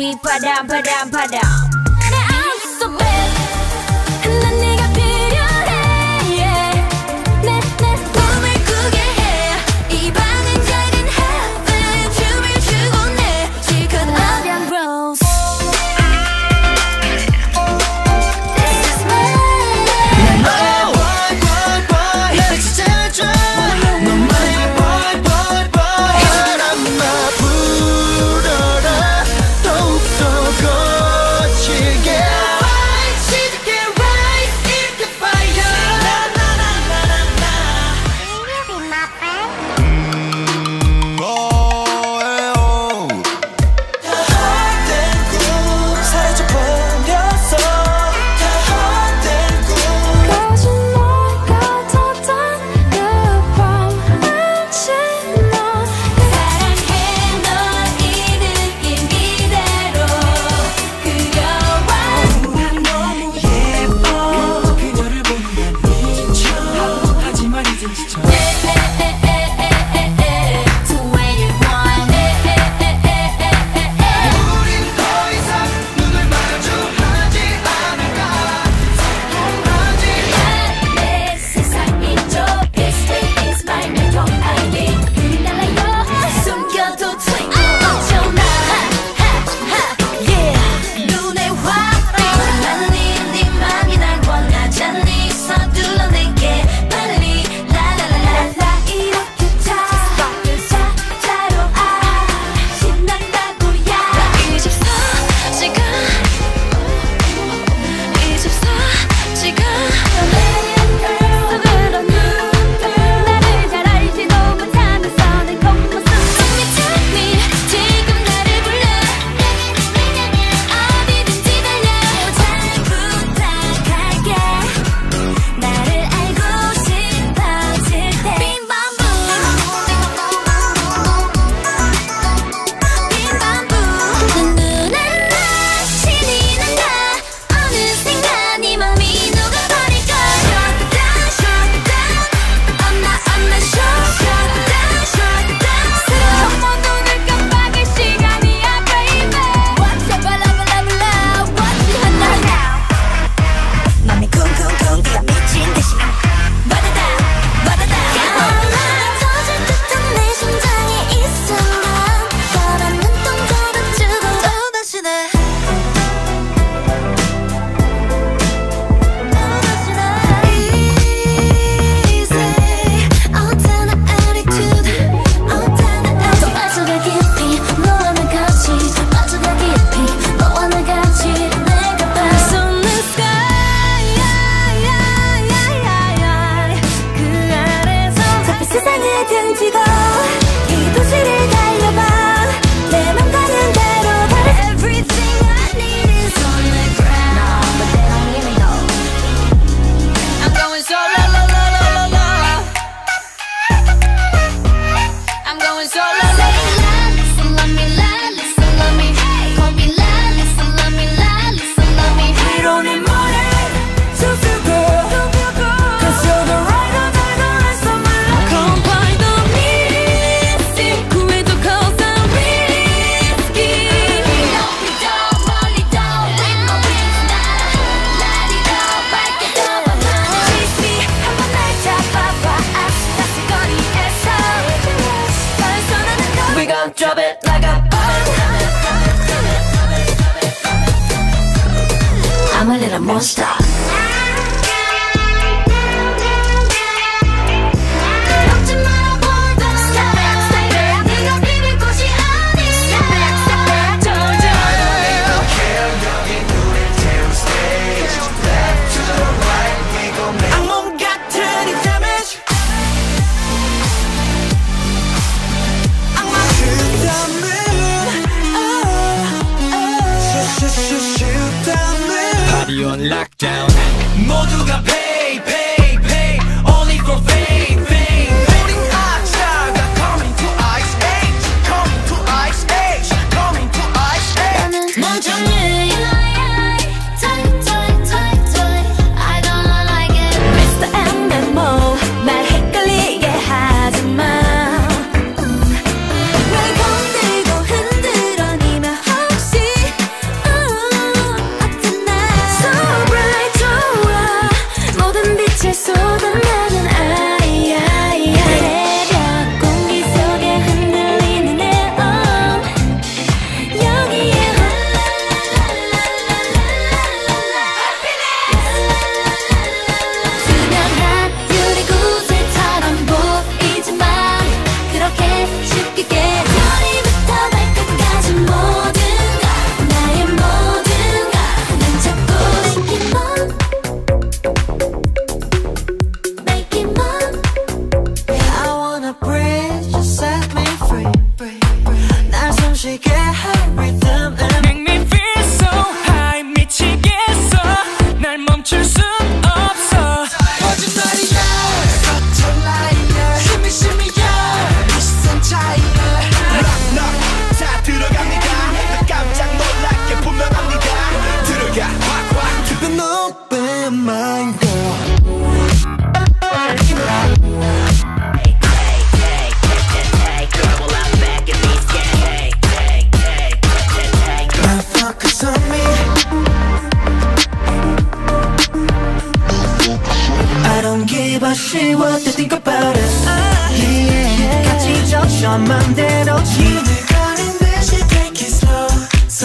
We padam padam padam drop it like a bomb. I'm a little monster. 우리 on lockdown 모두가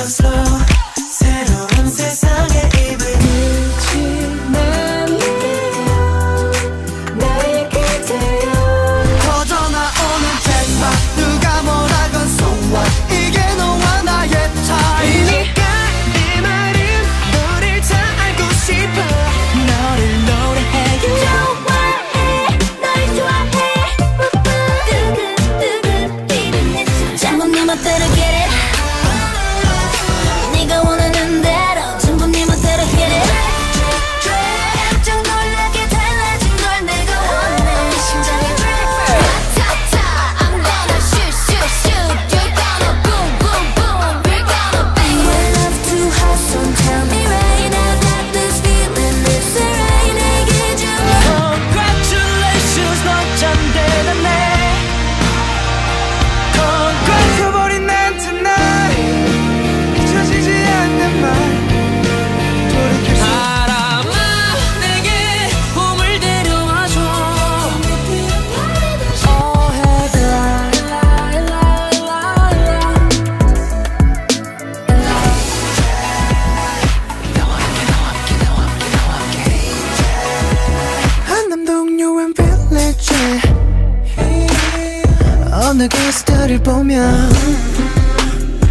slow. 내가스트를 보면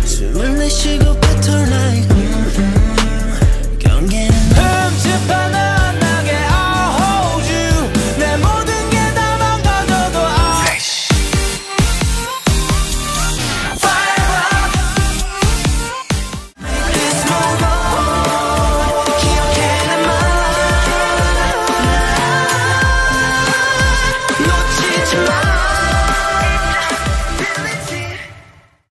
숨을 내쉬고 뱉어라이